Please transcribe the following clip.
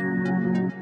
Thank you.